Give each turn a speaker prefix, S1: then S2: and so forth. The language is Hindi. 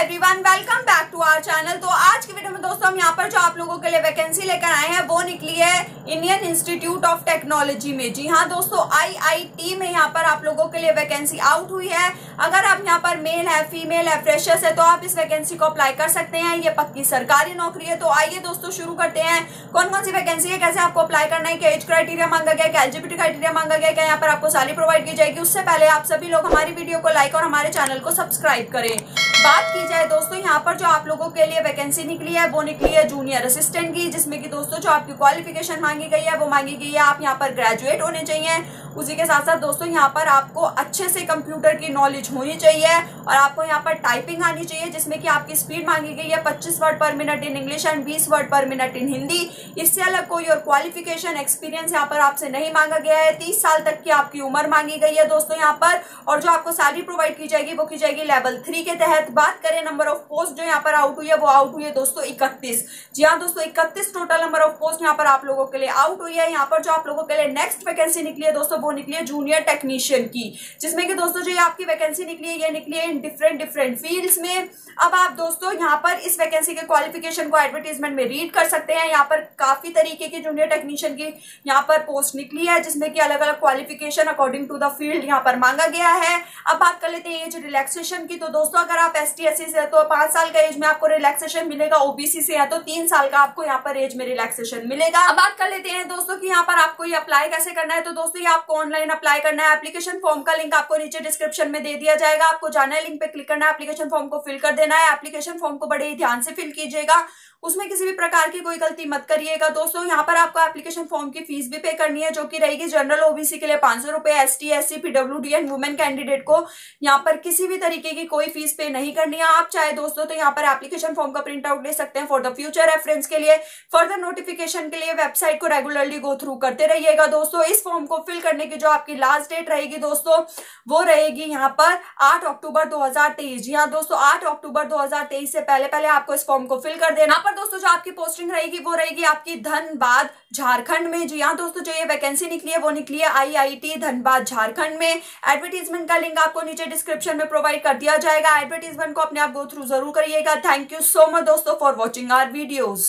S1: Everyone welcome back to our channel तो आज की वीडियो में दोस्तों हम यहाँ पर जो आप लोगों के लिए वैकेंसी लेकर आए हैं, वो निकली है इंडियन इंस्टीट्यूट ऑफ़ टेक्नोलॉजी में। जी हाँ दोस्तों आईआईटी में यहाँ पर आप लोगों के लिए वैकेंसी आउट हुई है। अगर आप यहाँ पर मेल है फीमेल है फ्रेशर्स है तो आप इस वैकेंसी को अप्लाई कर सकते हैं। ये पक्की सरकारी नौकरी है। तो आइए दोस्तों शुरू करते हैं। कौन कौन सी वैकेंसी है, कैसे आपको अप्लाई करना है, क्या एज क्राइटेरिया मांगा गया क्या एलिजिबिलिटी क्राइटेरिया मांगा गया क्या यहाँ पर आपको सैलरी प्रोवाइड की जाएगी, उससे पहले आप सभी लोग हमारी वीडियो को लाइक और हमारे चैनल को सब्सक्राइब करें। बात की जाए दोस्तों, यहाँ पर जो आप लोगों के लिए वैकेंसी निकली है, वो निकली है जूनियर असिस्टेंट की, जिसमें कि दोस्तों, जो आपकी क्वालिफिकेशन मांगी गई है, वो मांगी गई है। आप यहाँ पर ग्रेजुएट होने चाहिए। उसी के साथ साथ दोस्तों, यहाँ पर आपको अच्छे से कंप्यूटर की नॉलेज होनी चाहिए और आपको यहाँ पर टाइपिंग आनी चाहिए, जिसमें कि आपकी स्पीड मांगी गई है 25 वर्ड पर minute in English and 20 word पर मिनट इन हिंदी इससे अलग कोई और क्वालिफिकेशन एक्सपीरियंस यहाँ पर आपसे नहीं मांगा गया है। तीस साल तक की आपकी उम्र मांगी गई है दोस्तों यहाँ पर और जो आपको सैलरी प्रोवाइड की जाएगी, वो की जाएगी लेवल थ्री के तहत। बात करें नंबर ऑफ़ पोस्ट जो यहाँ पर आउट हुई है, वो आउट हुई है दोस्तों इकतीस। जी हाँ दोस्तों, इकतीस टोटल नंबर ऑफ़ पोस्ट यहाँ पर आप लोगों के लिए आउट हुई है। यहाँ पर जो आप लोगों के लिए नेक्स्ट वैकेंसी निकली है दोस्तों वो निकली है जूनियर टेक्नीशियन की, जिसमें कि दोस्तों जो ये आपकी वैकेंसी निकली है, ये निकली है इन डिफरेंट डिफरेंट फील्ड्स में अब आप दोस्तों यहाँ पर इस वैकेंसी के क्वालिफिकेशन को एडवर्टीजमेंट में रीड कर सकते हैं। यहाँ पर काफ़ी तरीके की जूनियर टेक्नीशियन की यहाँ पर पोस्ट निकली है, जिसमें कि अलग अलग qualification according to the field यहाँ पर मांगा गया है। अब बात कर लेते हैं एज रिलैक्सेशन की तो दोस्तों अगर आप एस टी से तो पाँच साल का एज में आपको रिलैक्सेशन मिलेगा। ओबीसी से है तो तीन साल का आपको यहाँ पर एज में रिलैक्सेशन मिलेगा। अब बात कर लेते हैं दोस्तों की यहाँ पर आपको ये अप्लाई कैसे करना है। तो दोस्तों ये आपको ऑनलाइन अप्लाई करना है। एप्लीकेशन फॉर्म का लिंक आपको नीचे डिस्क्रिप्शन में दे दिया जाएगा। आपको जाना है लिंक पे क्लिक करना है। एप्लीकेशन फॉर्म को फिल कर देना है। एप्लीकेशन फॉर्म को बड़े ही ध्यान से फिल कीजिएगा। उसमें किसी भी प्रकार की कोई गलती मत करिएगा। दोस्तों, यहाँ पर आपको एप्लीकेशन फॉर्म की फ़ीस भी पे करनी है, जो कि रहेगी जनरल ओबीसी के लिए पाँच सौ रुपए S T S C P W D and women candidate को यहाँ पर किसी भी तरीके की कोई फ़ीस पे नहीं करनी है। आप चाहे दोस्तों तो यहाँ पर एप्लीकेशन फॉर्म का प्रिंट आउट ले सकते हैं। फॉर द फ्यूचर रेफरेंस के लिए फर्दर नोटिफिकेशन के लिए वेबसाइट को रेगुलरली गो थ्रू करते रहिएगा। दोस्तों, इस फॉर्म को फिल करने की जो आपकी लास्ट डेट रहेगी दोस्तों, वो रहेगी यहाँ पर आठ अक्टूबर दो हज़ार तेईस। जी हाँ दोस्तों, आठ अक्टूबर दो हज़ार तेईस से पहले पहले आपको इस फॉर्म को फिल कर देना। पर दोस्तों जो आपकी पोस्टिंग रहेगी, वो रहेगी आपकी धनबाद झारखंड में। जी हाँ दोस्तों, जो ये वैकेंसी निकली है, वो निकली है आईआईटी धनबाद झारखंड में। एडवर्टीजमेंट का लिंक आपको नीचे डिस्क्रिप्शन में प्रोवाइड कर दिया जाएगा। एडवर्टीजमेंट को अपने आप गो थ्रू ज़रूर करिएगा। थैंक यू सो मच दोस्तों फॉर वॉचिंग आर वीडियोज़